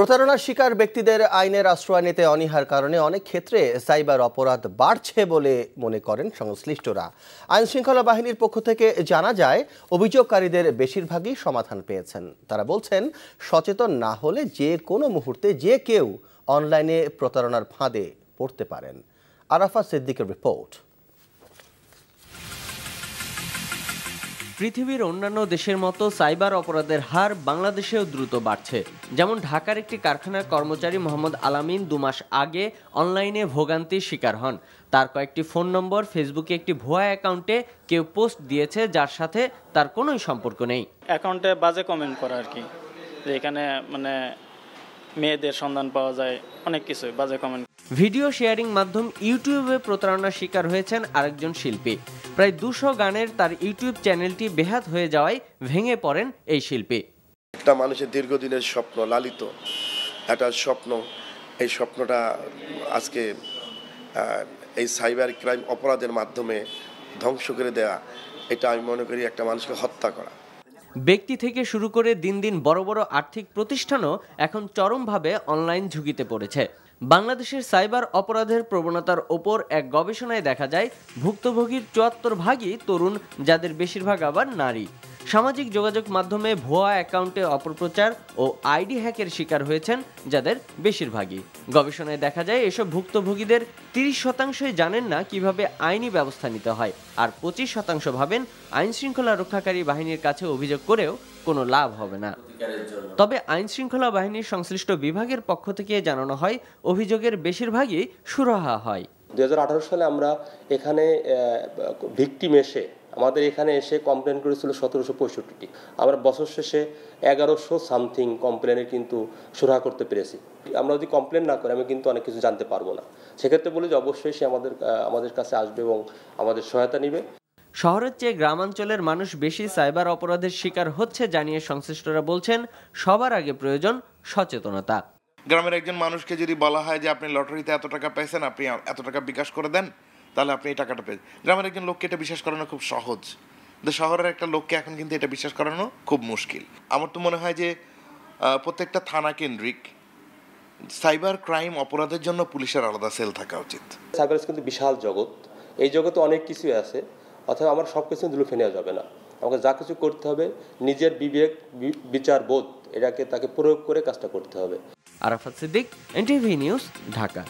প্রতারণার শিকার ব্যক্তিদের আইনের আশ্রয় নিতে অনীহার কারণে অনেক ক্ষেত্রে সাইবার অপরাধ বাড়ছে বলে মনে করেন সংশ্লিষ্টরা। আইন শৃঙ্খলা বাহিনীর পক্ষ থেকে জানা যায়, অভিযোগকারীদের বেশিরভাগই সমাধান পেয়েছেন। তারা বলছেন, সচেতন না হলে যে কোনো মুহূর্তে যে কেউ অনলাইনে প্রতারণার ফাঁদে পড়তে পারেন। আরাফা সিদ্দিকের রিপোর্ট। পৃথিবীর অন্যান্য দেশের মতো সাইবার অপরাধের হার বাংলাদেশেও দ্রুত বাড়ছে। যেমন ঢাকার একটি কারখানার কর্মচারী মোহাম্মদ আলামিন দু মাস আগে অনলাইনে ভোগান্তির শিকার হন। তার কয়েকটি ফোন নম্বর, ফেসবুকে একটি ভুয়া অ্যাকাউন্টে কেউ পোস্ট দিয়েছে যার সাথে তার কোনোই সম্পর্ক নেই। অ্যাকাউন্টে বাজে কমেন্ট করা আর কি। যে এখানে মানে মেয়েদের সন্ধান পাওয়া যায়, অনেক কিছু বাজে কমেন্ট ভিডিও শেয়ারিং মাধ্যম ইউটিউবে প্রতারণার শিকার হয়েছেন আরেকজন শিল্পী। প্রায় দুশো গানের তার ইউটিউব চ্যানেলটি বেহাত হয়ে যাওয়ায় ভেঙে পড়েন এই শিল্পী। একটা মানুষের দীর্ঘদিনের স্বপ্ন লালিত একটা স্বপ্ন এই স্বপ্নটা আজকে এই সাইবার ক্রাইম অপরাধের মাধ্যমে ধ্বংস করে দেয়া এটা আমি মনে করি একটা মানুষকে হত্যা করা। ব্যক্তি থেকে শুরু করে দিন দিন বড় বড় আর্থিক প্রতিষ্ঠানও এখন চরমভাবে অনলাইন ঝুঁকিতে পড়েছে। বাংলাদেশের সাইবার অপরাধের প্রবণতার ওপর এক গবেষণায় দেখা যায়, ভুক্তভোগীর চুয়াত্তর ভাগই তরুণ, যাদের বেশিরভাগ আবার নারী। সামাজিক যোগাযোগ মাধ্যমে ভুয়া অ্যাকাউন্টে অপপ্রচার ও আইডি হ্যাকের শিকার হয়েছেন যাদের বেশিরভাগই। গবেষণায় দেখা যায় এসব ভুক্তভোগীদের তিরিশ শতাংশই জানেন না কীভাবে আইনি ব্যবস্থা নিতে হয় আর পঁচিশ শতাংশ ভাবেন আইন শৃঙ্খলা রক্ষাকারী বাহিনীর কাছে অভিযোগ করেও কোনো লাভ হবে না। তবে আইন শৃঙ্খলা বাহিনীর সংশ্লিষ্ট বিভাগের পক্ষ থেকে জানানো হয় অভিযোগের বেশিরভাগই সুরাহা হয়। দুই হাজার আঠারো সালে আমরা এখানে ভিকটিম এসে আমাদের এখানে এসে কমপ্লেন করেছিল সতেরোশো পঁয়ষট্টিটি। আমরা বছর শেষে এগারোশো সামথিং কমপ্লেনে কিন্তু সুরাহা করতে পেরেছি। আমরা যদি কমপ্লেন না করি আমি কিন্তু অনেক কিছু জানতে পারব না। সেক্ষেত্রে বলি যে অবশ্যই সে আমাদের আমাদের কাছে আসবে এবং আমাদের সহায়তা নিবে। শহরের চেয়ে গ্রামাঞ্চলের মানুষ বেশি সাইবার অপরাধের শিকার হচ্ছে জানিয়ে সংশ্লিষ্টরা বলছেন সবার আগে প্রয়োজন সচেতনতা। গ্রামের একজন মানুষকে যদি বলা হয় যে আপনি লটারিতে এত টাকা পেয়েছেন আপনি এত টাকা বিকাশ করে দেন তাহলে আপনি এই টাকাটা পেয়ে গ্রামের একজন লোককে এটা বিশ্বাস করানো খুব সহজ। কিন্তু শহরের একটা লোককে এখন কিন্তু এটা বিশ্বাস করানো খুব মুশকিল। আমার তো মনে হয় যে প্রত্যেকটা থানা কেন্দ্রিক সাইবার ক্রাইম অপরাধের জন্য পুলিশের আলাদা সেল থাকা উচিত। সাইবার কিন্তু বিশাল জগৎ। এই জগতে অনেক কিছুই আছে অথবা আমার সব কিছু দুলুফে নেওয়া যাবে না। আমাকে যা কিছু করতে হবে নিজের বিবেক বি- বিচার বোধ এটাকে তাকে প্রয়োগ করে কাজটা করতে হবে। Arafat Siddique NTV news Dhaka.